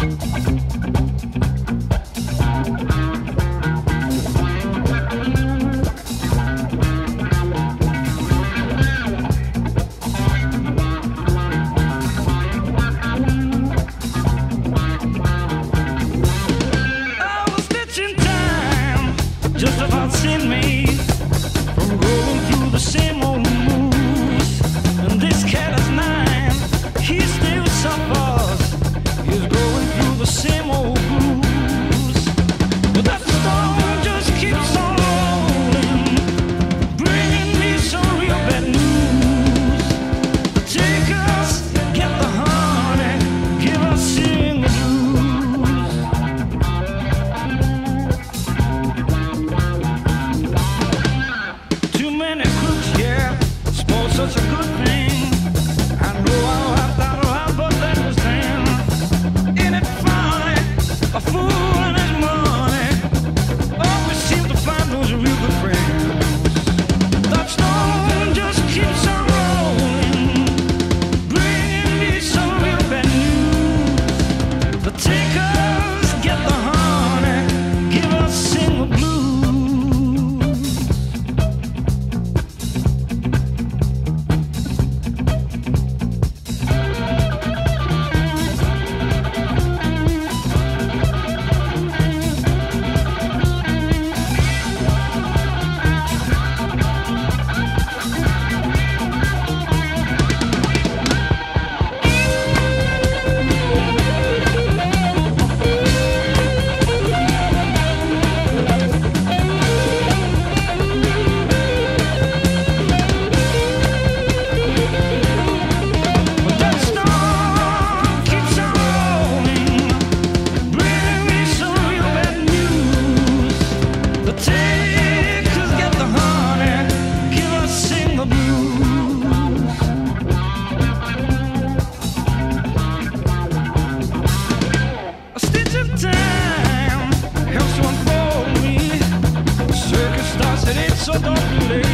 Thank such a good thing. So don't be.